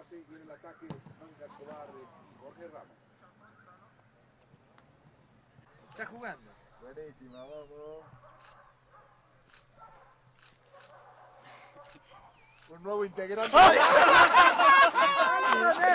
a seguir el ataque Manga Escobar y Jorge Ramos. Está jugando. Buenísima, vamos. Un nuevo integrante. ¡Ay! ¡Ay!